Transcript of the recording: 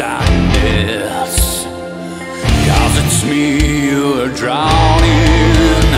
sadness. Cause it's me you're drowning.